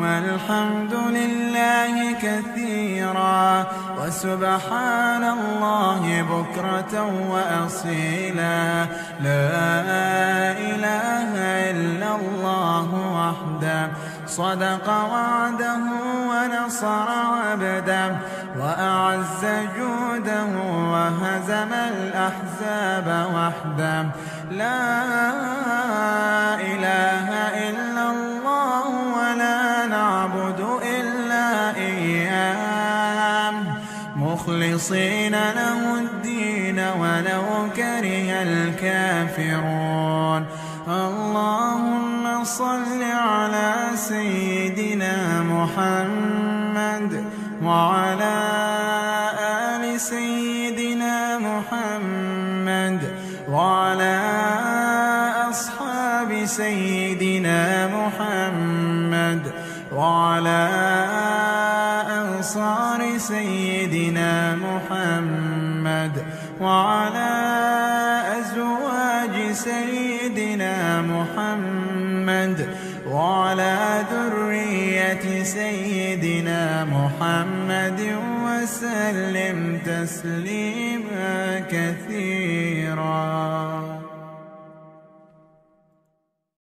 والحمد لله كثيرا وسبحان الله بكرة وأصيلا لا إله إلا الله وحده صدق وعده ونصر عبده وأعز جوده وهزم الأحزاب وحده لا إله إياه مخلصين له الدين ولو كره الكافرون. اللهم صل على سيدنا محمد وعلى آل سيدنا محمد وعلى أصحاب سيدنا محمد وعلى أنصار سيدنا محمد وعلى أزواج سيدنا محمد وعلى ذرية سيدنا محمد وسلم تسليما كثيرا.